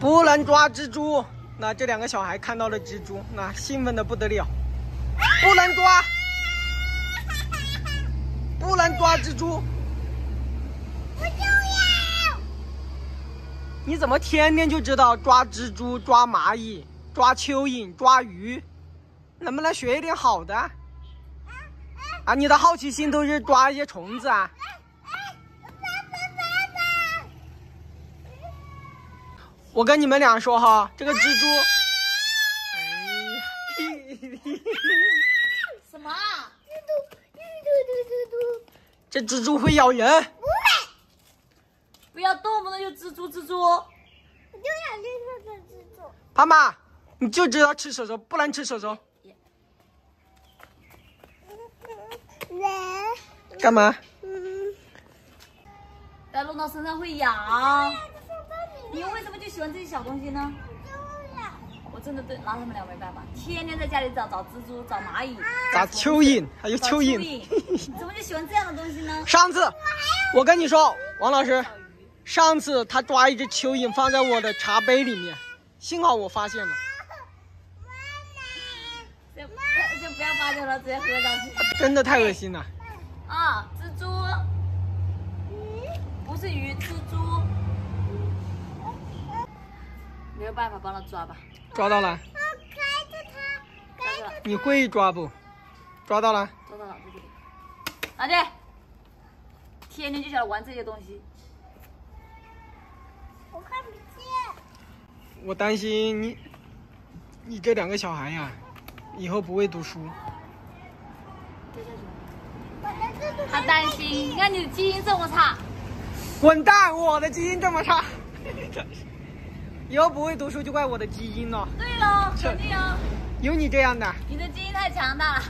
不能抓蜘蛛。那这两个小孩看到了蜘蛛，那兴奋的不得了。不能抓，不能抓蜘蛛。我就要。你怎么天天就知道抓蜘蛛、抓蚂蚁、抓蚯蚓、抓鱼？能不能学一点好的？啊，你的好奇心都是抓一些虫子啊？我跟你们俩说哈，这个蜘蛛，什么？蜘蛛，蜘蛛，蜘蛛，这蜘蛛会咬人。不会。不要动不动就蜘蛛蜘蛛。我就想吃这个蜘蛛。妈妈，你就知道吃手手，不能吃手手。干嘛？嗯。在弄到身上会痒。你为什么就喜欢这些小东西呢？我真的对拿他们俩没办法，天天在家里找找蜘蛛、找蚂蚁、找蚯蚓，还有蚯蚓。怎么就喜欢这样的东西呢？上次我跟你说，王老师，上次他抓一只蚯蚓放在我的茶杯里面，幸好我发现了。就就不要发现了，直接喝上去。真的太恶心了。啊，蜘蛛，不是鱼，蜘蛛。没有办法，帮他抓吧。抓到了。你会抓不？抓到了。抓到了，这里。拿去。天天就想玩这些东西。我看不见。我担心你，你这两个小孩呀，以后不会读书。他担心，你看你的基因这么差。滚蛋！我的基因这么差。以后不会读书就怪我的基因了。对喽，肯定哦。有你这样的。你的基因太强大了。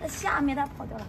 在下面，它跑掉了。